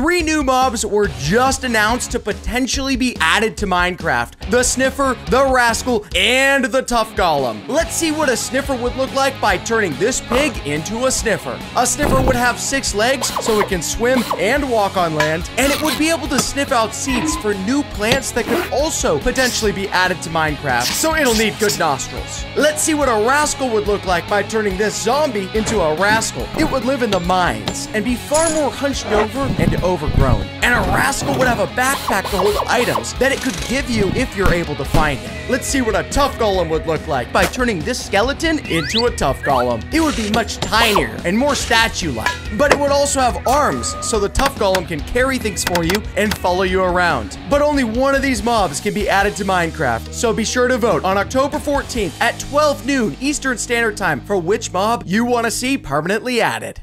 three new mobs were just announced to potentially be added to Minecraft. The Sniffer, the Rascal, and the Tuff Golem. Let's see what a Sniffer would look like by turning this pig into a Sniffer. A Sniffer would have six legs so it can swim and walk on land, and it would be able to sniff out seeds for new plants that could also potentially be added to Minecraft, so it'll need good nostrils. Let's see what a Rascal would look like by turning this zombie into a Rascal. It would live in the mines and be far more hunched over and overgrown. And a Rascal would have a backpack to hold items that it could give you if you're able to find it. Let's see what a Tuff Golem would look like by turning this skeleton into a Tuff Golem. It would be much tinier and more statue-like, but it would also have arms, so the Tuff Golem can carry things for you and follow you around. But only one of these mobs can be added to Minecraft, so be sure to vote on October 14th at 12 noon Eastern Standard Time for which mob you want to see permanently added.